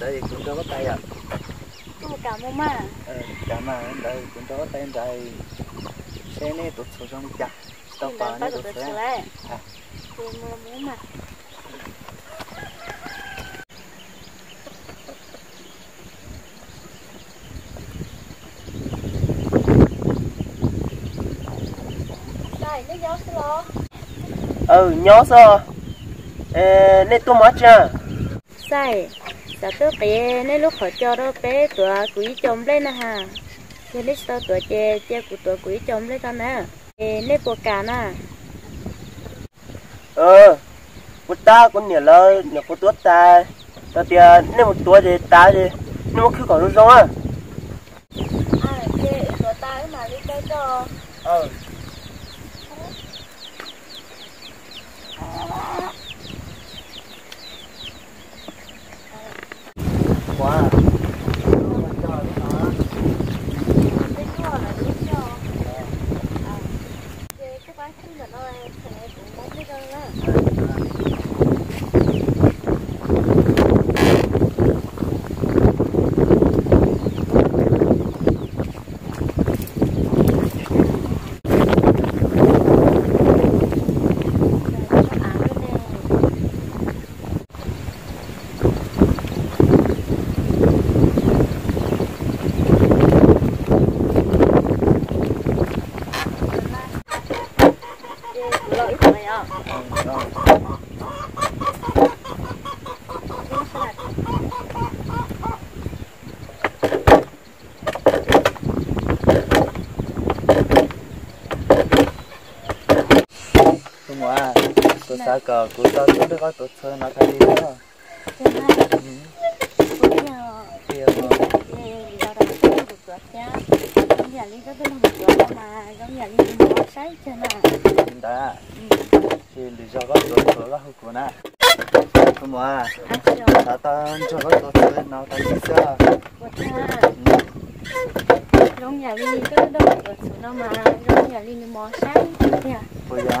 đây cũng cho bắt tay à có cả mô mà cả mà đây cũng cho bắt tay em đây xe này tụt sầu trong chặt tao phải nó tụt sầu à mô mà Ừ, nhớ sơ nên tôi mất chưa? Sai. Sao tôi bé nên lúc họ cho đó bé tụi quỷ chồng lên nè ha cái lúc sau tụi chè chè của tụi quỷ chồng lên con nè. Nên bộ cả nè. Ờ một ta con nhỉ là nhỉ có tuốt ta. Ta tiền nên một tuốt thì ta thì nhưng mà cứ còn lúc giống à à chè tụi ta mà đi chơi cho. Ờ quá Cái chua là đúng cho à chè cái bánh thứ mình ơi thằng cũng muốn biết đâu đó lợi của mày à không à tôi xa cờ của tao tôi được có tụt xuống nó cái gì đó. Kia mà đã thì lý do có tụt xuống là của nè. Không à. Ta ta cho có tụt xuống nó cái gì sao Rong nhà đi cái đó chỗ đó mà rong nhà đi mò sáng. Bây giờ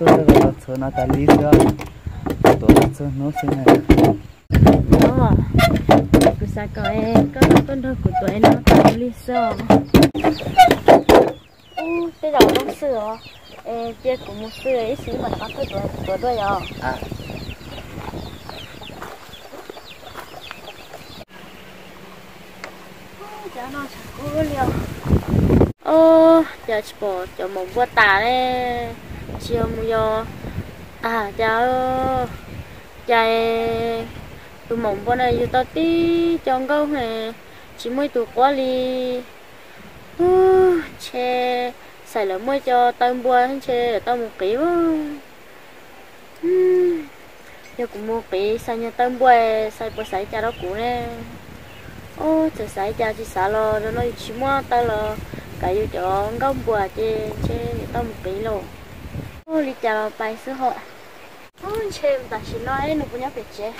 tôi sẽ có số nó ta lý do tôi sẽ nó sẽ này đó cứ sáng có em có con đâu của tụi nó tao lý do u bây giờ không sửa ê chơi của một sửa ấy xí mà nó có tụi tụi đôi rồi à chả nó chả có liều ô chả chỉ bỏ chả mong bữa tà đấy chiều mua à cháu chạy tụi mộng bữa này dù tao tí trong câu hè chỉ mới tụ quá li che xài lỡ mới cho tao hết che tao một kỹ quá. Giờ cũng mua kỹ sao nhà tao bua xài bữa xài cha đó cũ nè. Ô trời, xài cha chỉ xả lo rồi nó chỉ mua tao lo. Cái yêu cho gom bua che che tao một kỹ luôn đi chào bài sư hội. Ô chê ta chỉ nói nó cũng nhớ phải chê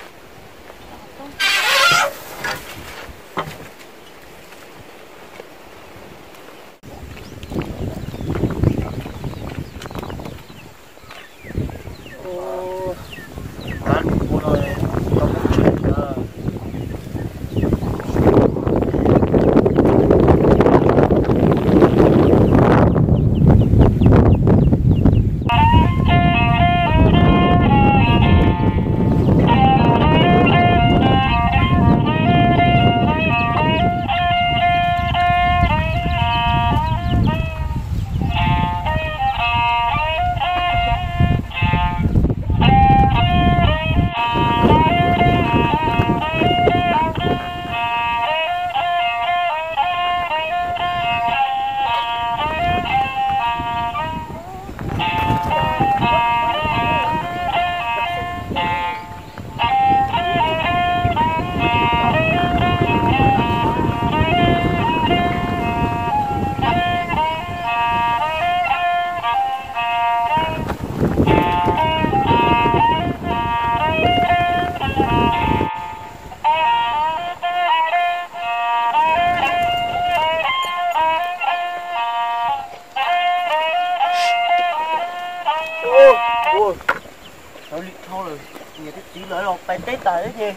얘들 뒤면 오빠 뺐다 이제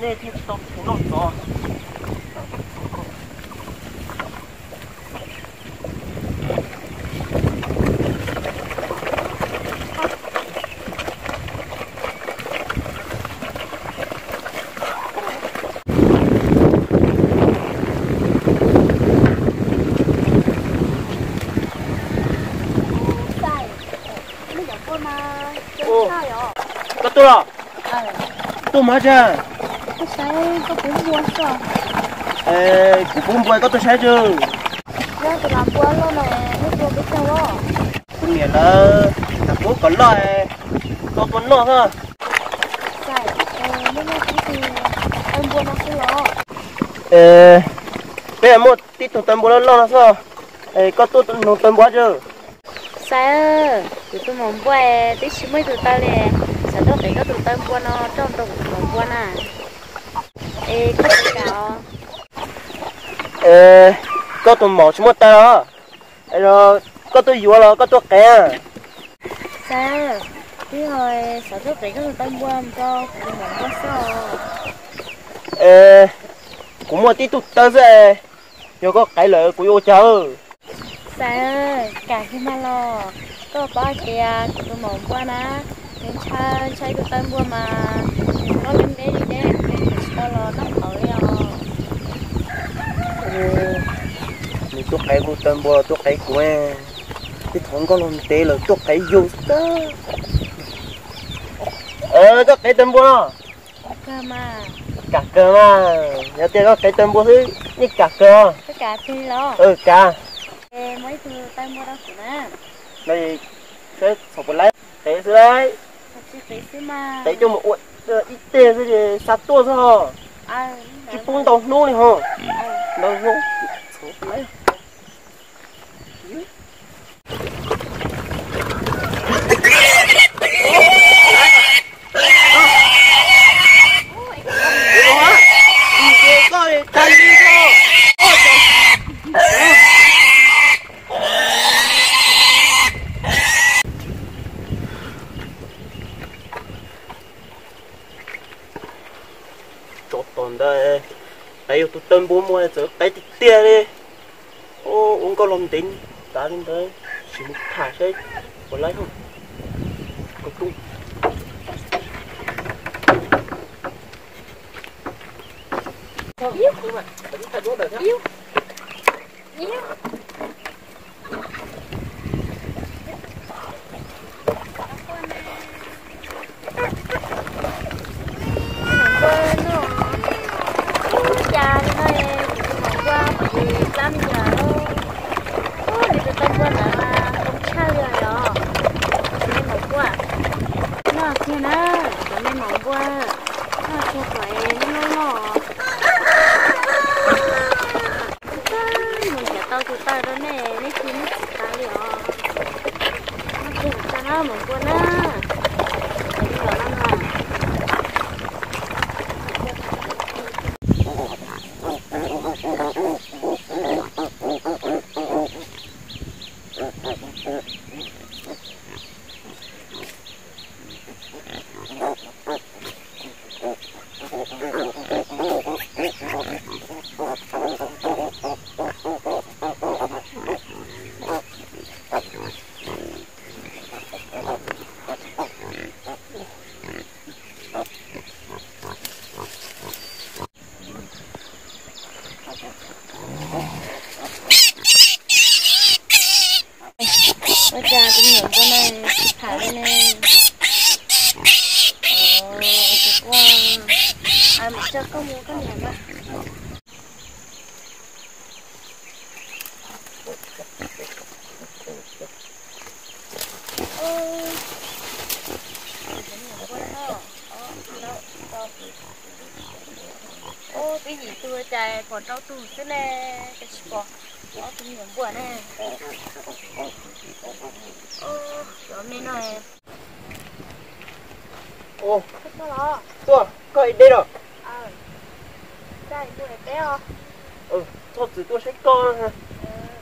내 뒤도 부럽다 tôi ờ tôi mà cha cái sai có cũng mua sao ê cũng không quay có tôi sai chứ ra từ làm qua luôn này nó mua cái sao đó cũng nghĩa là thằng bố còn lo tôi còn lo ha sai nó mua cái gì em mua nó cái lo ê bây giờ một tí tụi tầm bố lo lo sao ê có tôi tụi tầm bố chứ sai ơ tụi tôi mong quay tí xíu mấy tụi ta nè sao đó phải có tụi ta mua nó trong tụi mong mua nè ê có cái cào ê có tụi mỏ chúng ta đó ê rồi có tôi vừa là có tôi kẻ sao? Tí hồi đó phải có tụi ta mua làm cho tụi mong mua sao ê cũng một tí tụt tơ sẽ giờ có cái lợi của yêu chờ sao? Cả khi mà lo có ba kia tụi mong mua nè nên cha cha tụi ta mua mà. Nó lên đấy đi đấy tao lo nó ở đâu mình tôi cái của tâm bò tôi cái của em. Cái thằng con làm tệ là tôi cái yêu tơ ờ tôi cái tâm bò cơ mà. Cả cơ mà. Giờ tiền có cái tâm bò thứ như cả cơ tất cả thì lo. Ừ cả mấy tụi ta mua đâu của nó đây cái một lấy thế dưới đấy mà thế cho một uội ít tiền rồi sát tua thôi chỉ phun tàu nô này hả? Đâu nô lấy coi tay đi thôi chốt toàn đây đây tôi tên bố mua giờ cái tia đi ô, uống có lòng tính ta lên tới chỉ một thả xe có lấy không có tung Yêu. Yêu. Yêu. Yếu. Thật đúng rồi Yếu. Yếu. Nó kia nè, nó mới mỏng qua. Nó kia phải nó nó mình sẽ tao tụi tao đó nè nó kia nó chỉ đi liền nó kia cho nó một con á Để đi vào năm à bây giờ cũng nhiều con này thả lên này ờ thật quá ai mà cho có mua cái này mà Ôi ô cái gì tôi chạy còn trâu tù thế này cái gì bỏ? Bỏ tôi nhiều buồn này ô giống như này ô thích nó lo tua coi đây rồi. Ờ chạy tôi để té không ừ thôi từ tôi sẽ ha ờ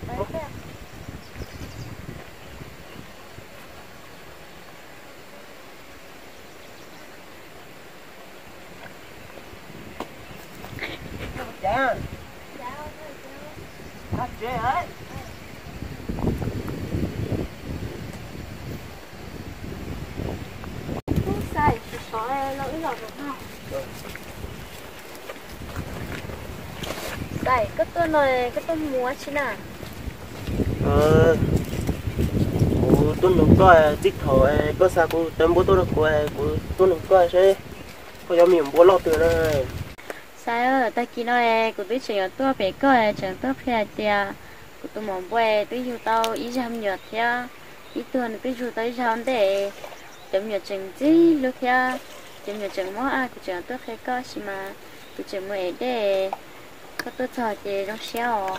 đấy té á hát chế ấy sai chỉ sợ lỗi rồi không sai cái tôi này cái tôi mua chứ nào. Ờ cô tôi nung coi tích thầu có sao cô tấm bố tôi được cô tôi nung coi chứ. Cô cho mình bố lo từ này sai ơi ta kia nói của tôi chỉ tôi phải coi chẳng tôi phải tiền của tôi mong quay tôi yêu tao ý trăm nhật theo ý tuần tôi yêu tới trăm để chấm nhật chừng gì lúc theo chấm nhật chừng món ăn của chẳng tôi phải coi mà. Tôi chừng mới để có tôi chờ thì nó xéo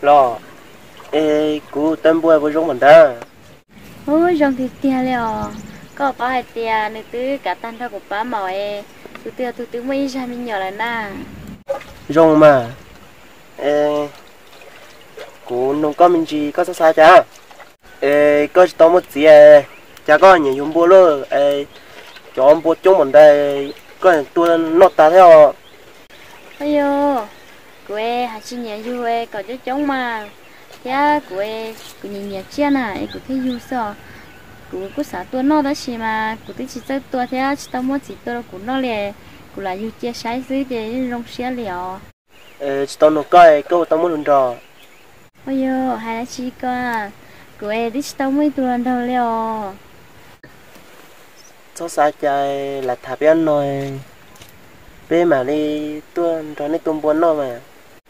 lo. Ê cô tấm bố với giống mình ta. Ôi rong thì tiền liệu có bao hai tiền nữa tôi cả tan ra của ba màu ấy tôi tiêu tôi tôi mới ra mình nhỏ là na. Giống mà. Ê cô nung coi mình chỉ có sao sao chả? Ê có tao một gì ê chả có nhiều dùng bố luôn ê cho ông bố chúng mình đây. Có tôi nó ta theo ôi yo quê hai chị nhà du ấy có chút chống mà ya quê của nhà nhà chia nè ấy của thấy du sao của của xã tôi nó đó xí mà. Của tôi chỉ tới tôi thế chỉ tao muốn chỉ tôi của nó lẹ của là du chia sái dưới để rong xe liệu ê chỉ tao nó coi có tao muốn rồi ôi yo hai là chị con của em đi chỉ tao mới lần đầu liệu cho sao chơi là thà biết nói bé mà đi tôi rồi nên tôi muốn nó mà.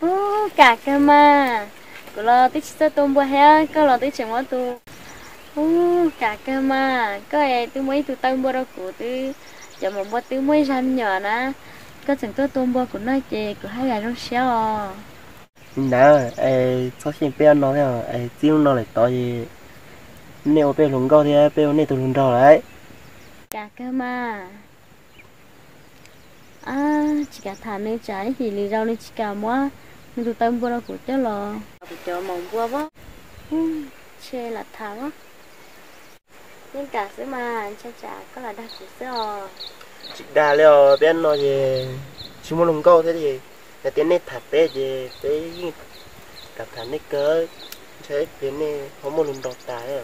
Ô cả cơ mà. Của lo chỉ tới tôi mua hết có lo tôi chẳng tôi ô cả cơ mà. Có em tôi mới tôi tao mua đâu của tôi giờ mà mua tôi mới ra nhỏ nè. Có chẳng tôi tôi mua của nó chị của hai gà rong xéo. Nè ê cho xin bé nó theo ê tiêu nó lại to gì? Nếu bé lùng cao thì bé nên tôi lùng cao đấy. Cả cơ mà à chỉ cả thằng này trái thì lì rau này chỉ cả mua. Nhưng tôi tao mua đâu của cho lo tôi cho mong mua quá chê là thằng á nhưng cả sữa mà cha cha có là đặc của sữa. Chị đà liệu bé nó gì chỉ muốn lùng cao thế thì là tiếng này thật bé gì? Bé gặp thằng này cơ thế bé này không muốn lùng đọt tài à?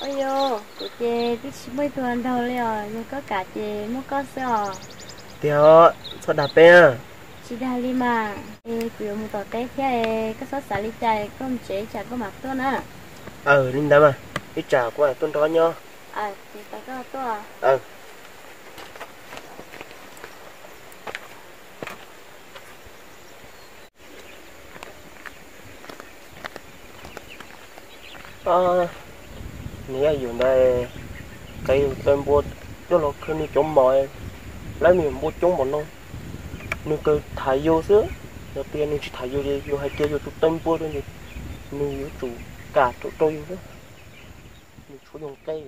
Ôi yo của chê tôi chỉ mới tuần đầu liệu nhưng có cả chê mua có sữa theo sao đạp bé à? Chị đa li mà ê cứ một tờ té thế có sót xả li chạy một chế chả có mặt tôi nè ờ linh đam à ít trả qua tuần đó nhá. À thì ta có tôi à? Ờ. À nãy giờ đây cây tên bút cho nó cứ đi chống mỏi lấy mình một chống bọn nó nếu cứ thải vô xứ. Đầu tiên nên chỉ thải vô đi vô hai kia, vô tụ tâm vô đi nên vô chủ, cả chỗ tôi nữa. Mình chủ dùng cây.